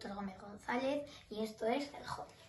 Santos Gómez González y esto es El Hobby.